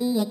La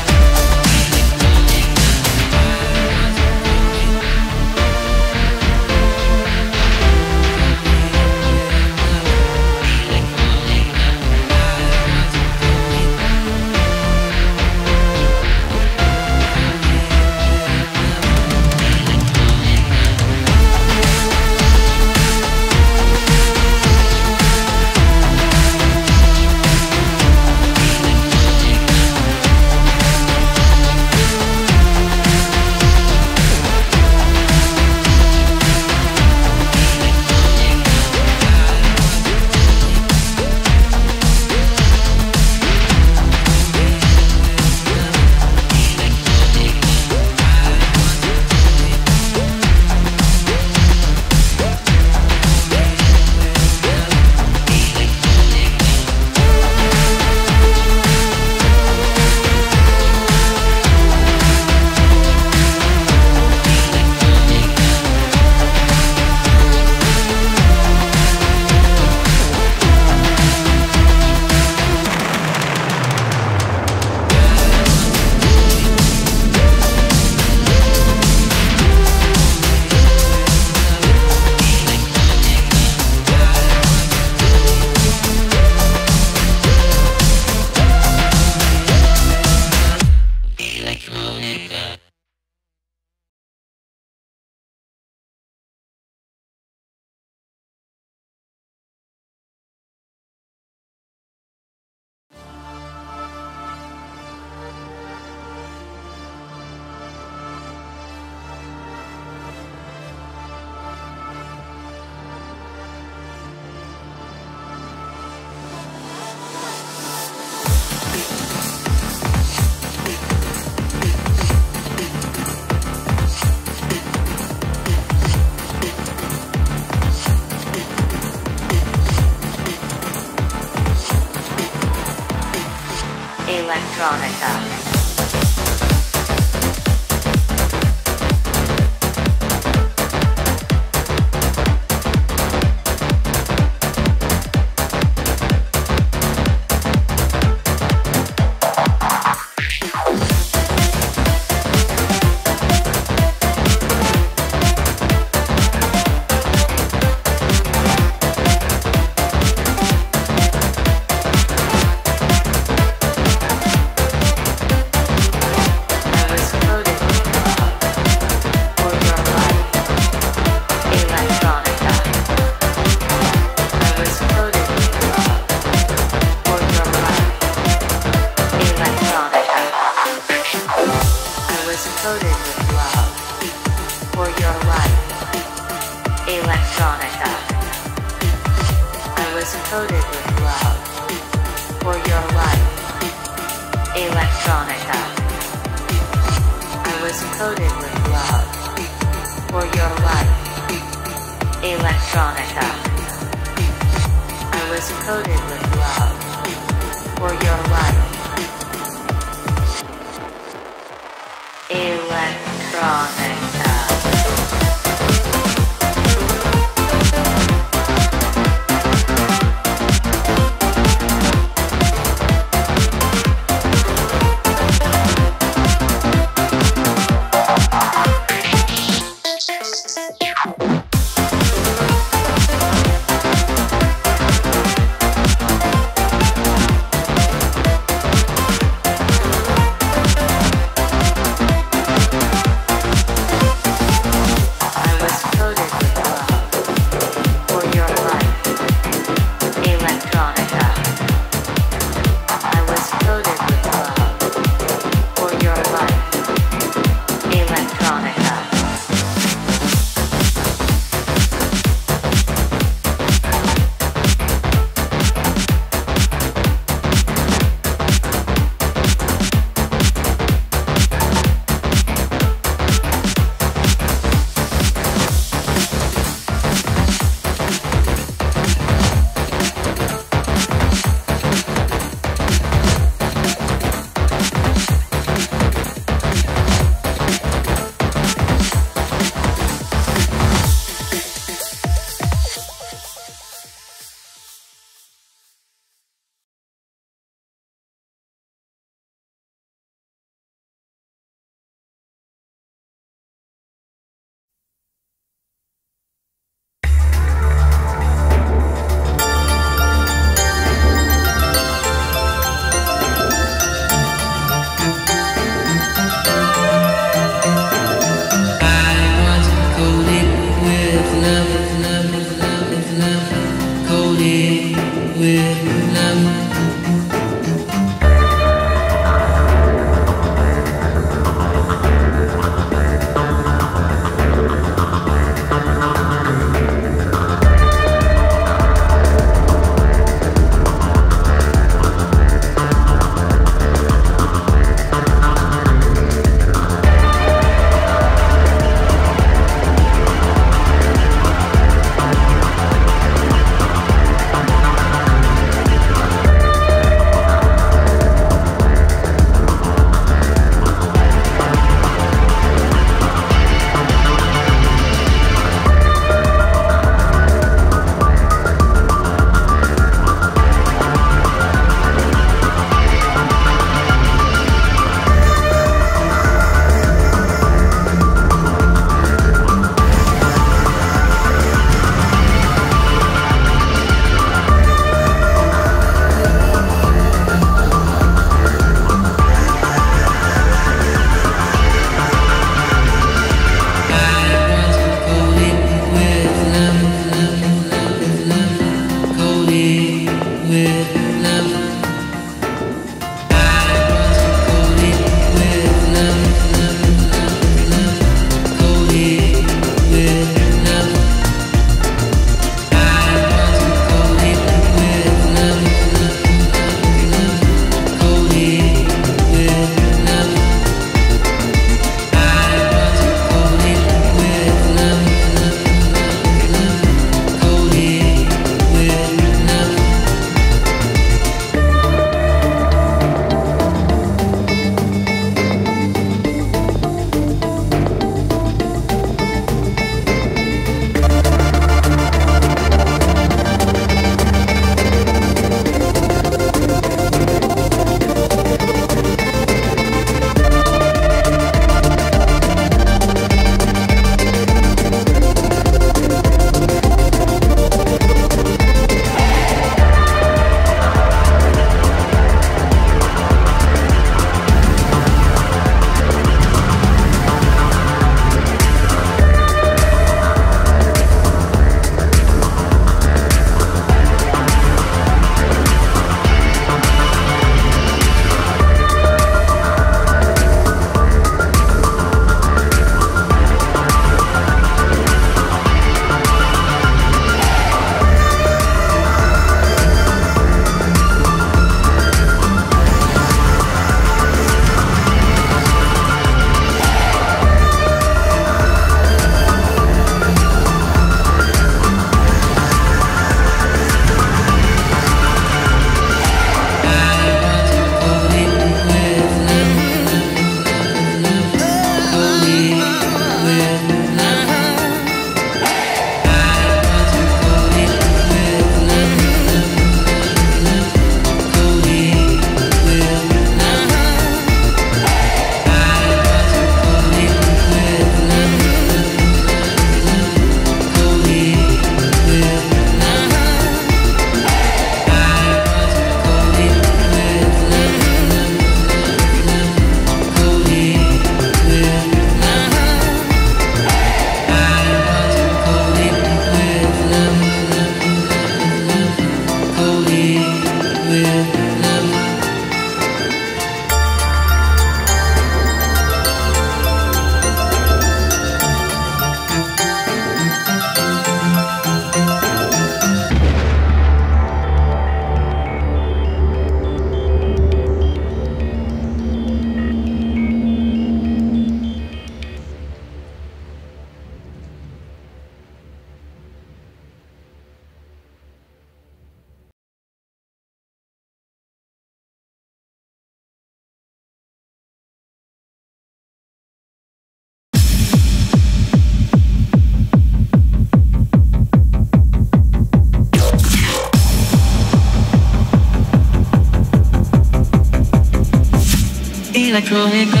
Electronica. Electronica.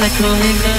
Electronica.